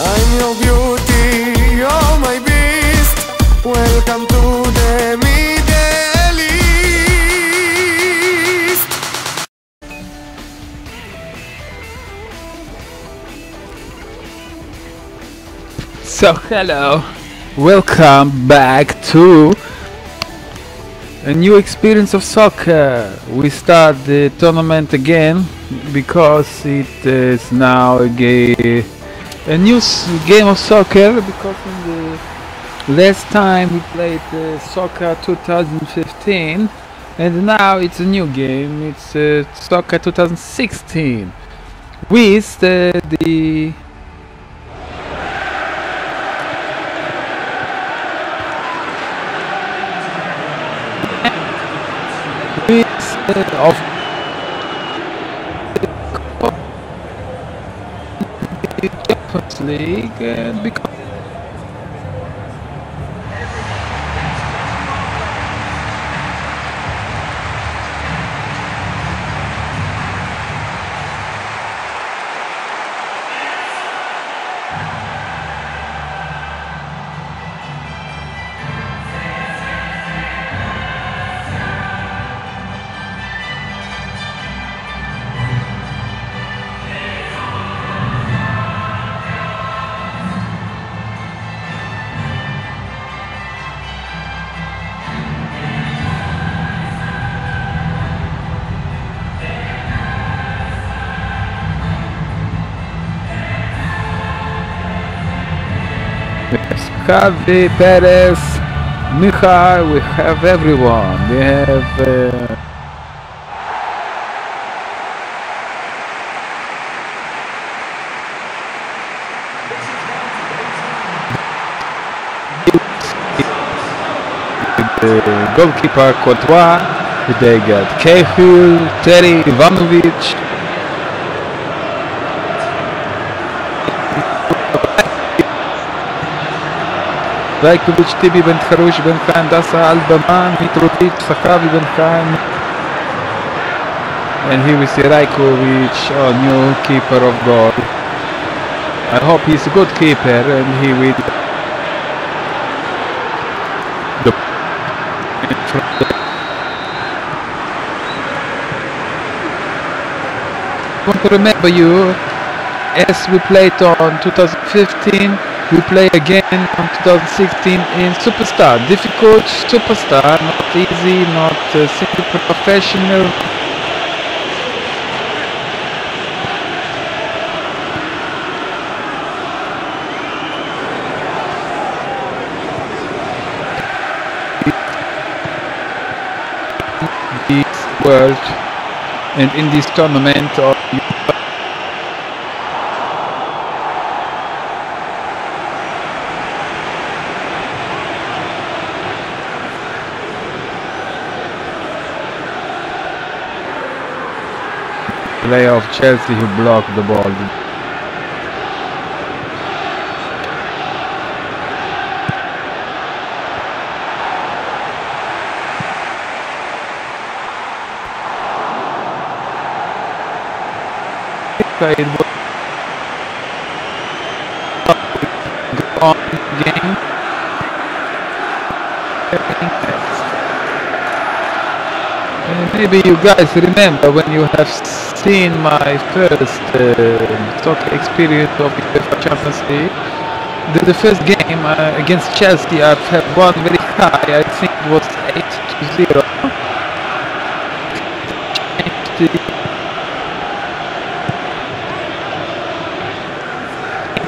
I'm your beauty, you're my beast. Welcome to the Middle East. So hello, welcome back to a new experience of soccer. We start the tournament again because it is now a, ga- a new game of soccer because in the last time we played uh, soccer 2015 and now it's a new game. It's uh, soccer 2016 with uh, the It's uh, of the Champions League and because Javi, Peretz, Michal, we have everyone. We have uh, the goalkeeper Courtois, they got Cahill, Terry, Ivanovic, Rajkovic, Tibi, Ben Harush, Ben Khan, Dasa, Alberman, Mitrovic. And here we see Rajkovic, oh, new keeper of goal. I hope he's a good keeper and he will the I want to remember you as we played on 2015 we play again on 2016 in Superstar. Difficult Superstar not easy not uh, simple professional. This world and in this tournament of player of Chelsea who blocked the ball. It was on game. Uh, Maybe you guys remember when you have seen my first uh, soccer experience of the Champions League. The, the first game uh, against Chelsea, I've had very high. I think it was eight to zero. Changed the-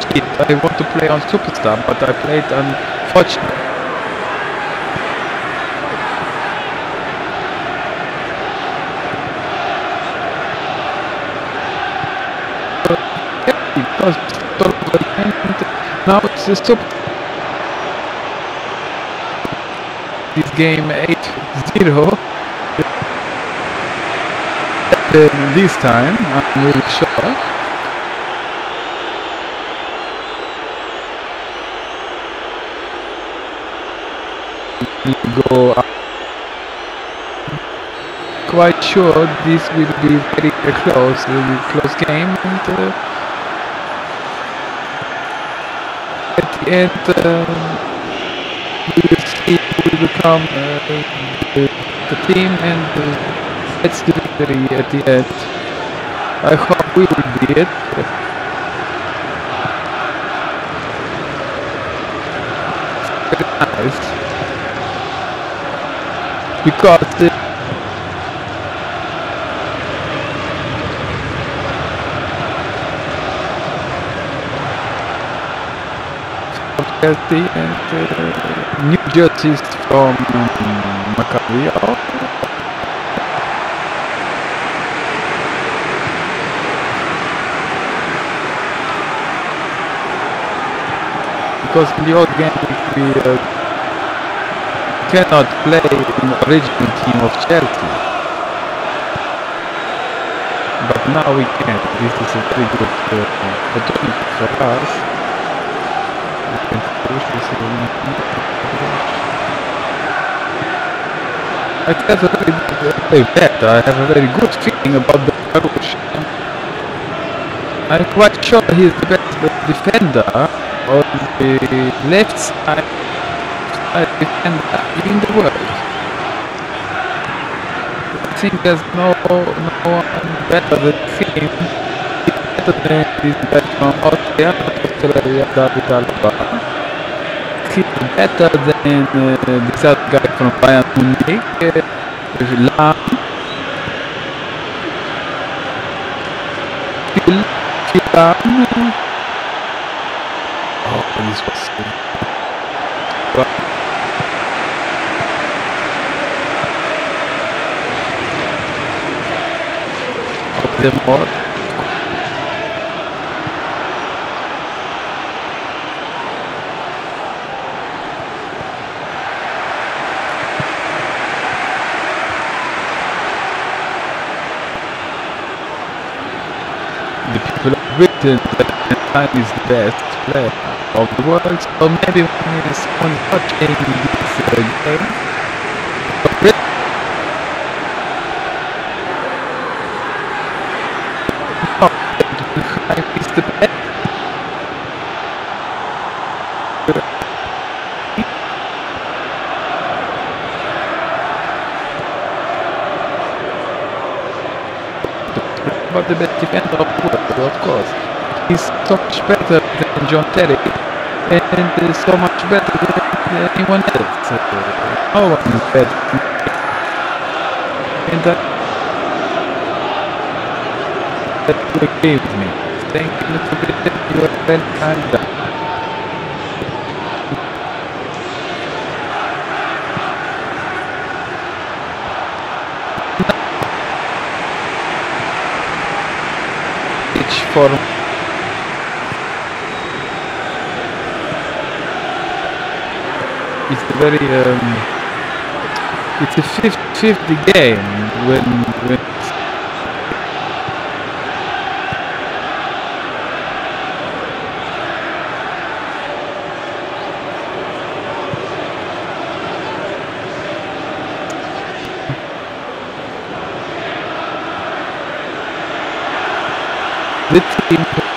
changed it. I want to play on Superstar, but I played unfortunately. Now it's a stop. This game 8-0. This time, I'm really sure. Go up. Quite sure this will be very close, will be close game and uh, end, um, we will see who will become uh, the, the team and uh, it's the victory at the end. I hope we will be it. Because Chelsea and uh, New Jerseys from um, Maccabi. Oh, because in the old game we uh, cannot play in the original team of Chelsea. But now we can. This is a very good uh, opportunity for us. We can push this in. I have a very, very bad. I have a very good feeling about the Baruch. I'm quite sure he's the best defender on the left side, side defender in the world. I think there's no no one better than him. He's better than this guy from David Alaba. He's better than uh, this other guy from Bayern Munich, uh, Lahm. Phil, Phil Lahm. Oh, this was good. Well, the more the people have written that Mankind is the best player of the world, so maybe when is on watching this uh, game, is the best. But the best defender of of course. He's so much better than John Terry, and uh, so much better than anyone else. Uh, no one is better. And that, that agree with me. Thank you, little bit. You are very kind. It's a very um, it's a 50-50 game when when the team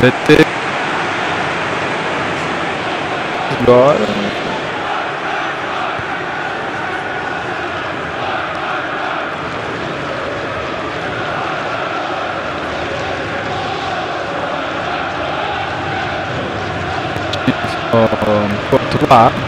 the team agora um, Portugal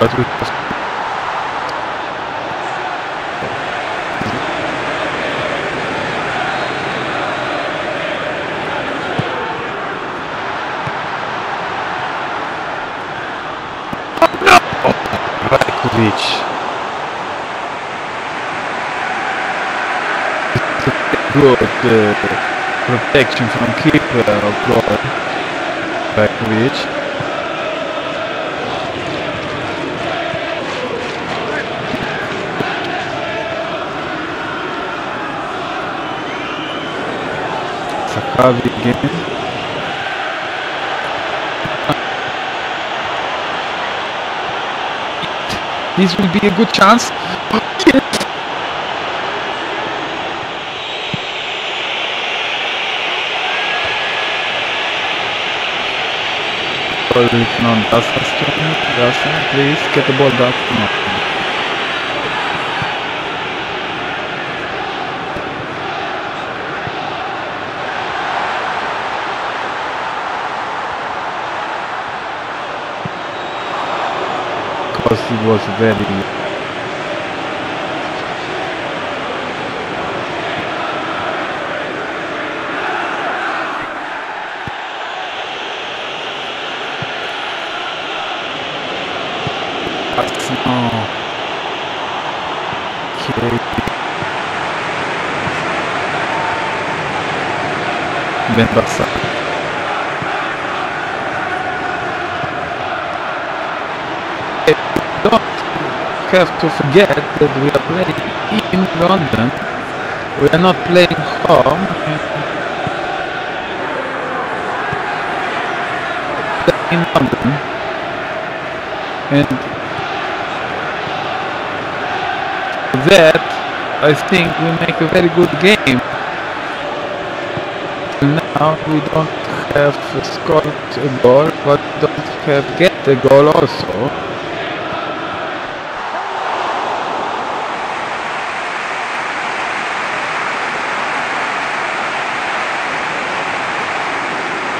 Rajkovic. Good uh, protection from keeper of goal. Rajkovic. Sakavi again. This will be a good chance. Please get the ball back. No. Because it was very Arsenal. Okay. Ben Barça. Have to forget that we are playing in London. We are not playing home. In London. And that I think we make a very good game. Now we don't have scored a goal, but don't have get a goal also.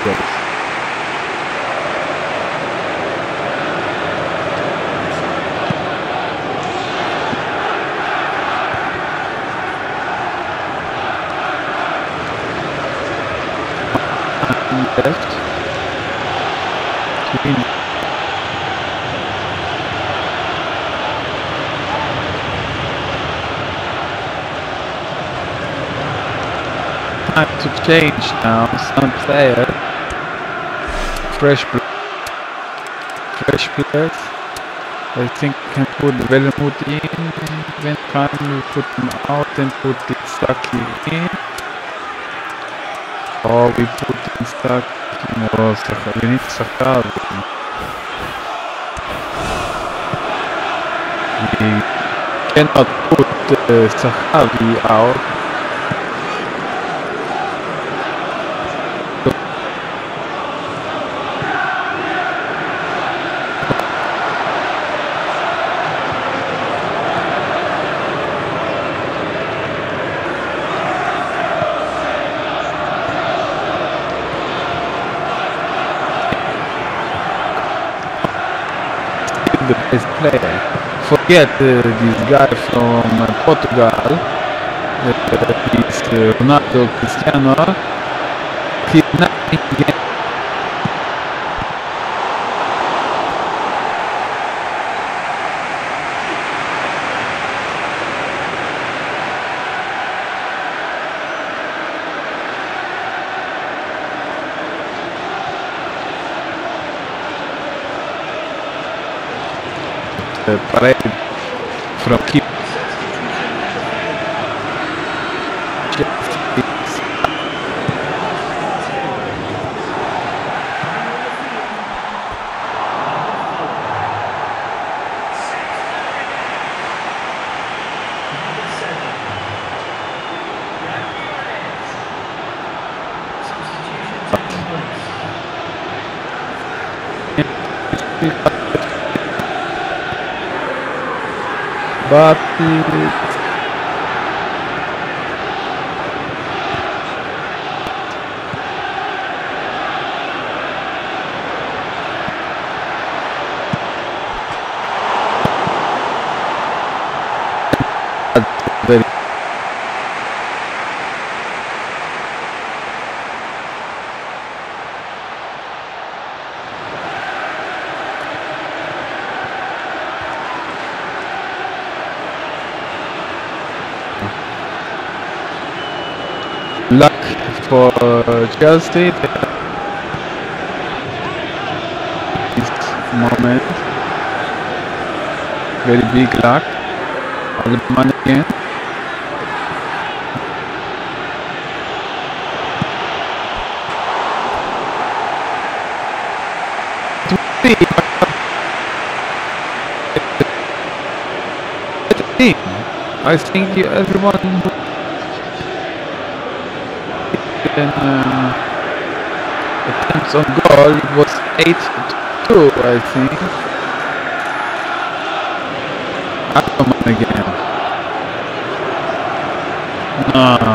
Yes. left. Green. Time to change now. Some player. Fresh, bl- fresh players. I think we can put Velmut in. When time we put him out and put Saki in. Or we put in Saki. No, Saka. We need Sakavi. We cannot put uh, Zahavi out. the best player. Forget uh, this guy from uh, Portugal. Uh, he's uh, Ronaldo Cristiano. Kidnapping game. parede from keep Thank you. Very luck for Chelsea. This moment, very big luck. Alman again. I think everyone and um, attempts on goal. It was 8 2 I think. Ackerman again. No.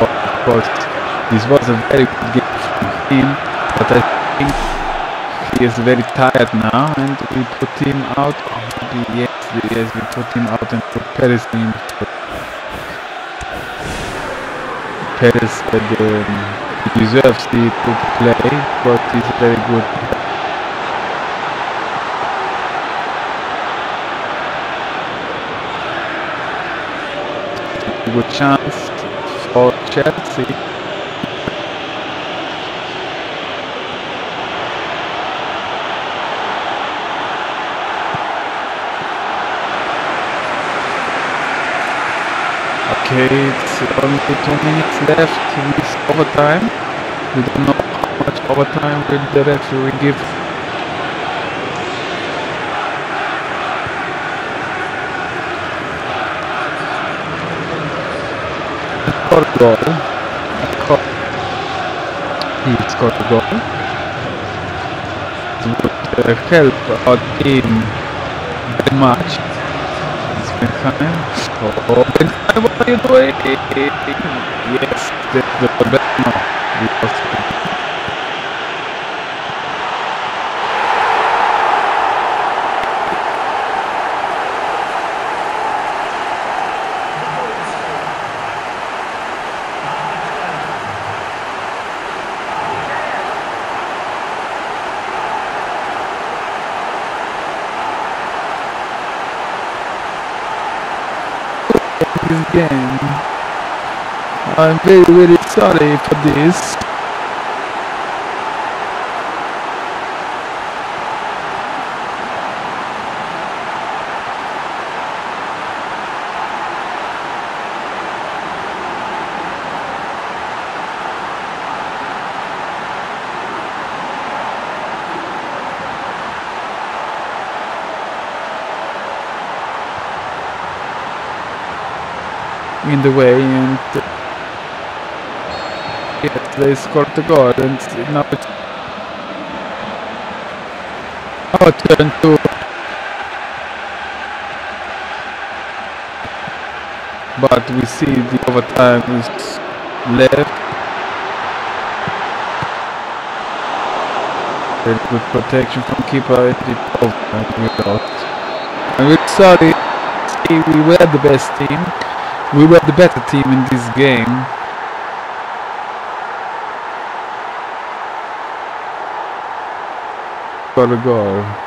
Of course this was a very good game from him but I think he is very tired now and we put him out or maybe yes yes we put him out and put Peretz in Peretz said um, he deserves the to play but he's very good. Good chance for Chelsea Okay, it's only two minutes left with overtime. We don't know how much overtime will the referee give. Scored a goal. He scored a goal. It would uh, help our team very much. Time. Oh, Benjamin, what are you doing? Yes, the, the best. No, we lost it. this game. I'm very, very sorry for this. in the way and they scored the goal and now it's our turn to but we see the overtime is left. Very good protection from keeper and it overtime lost and we're sorry see we were the best team. We were the better team in this game. For a goal. Ladies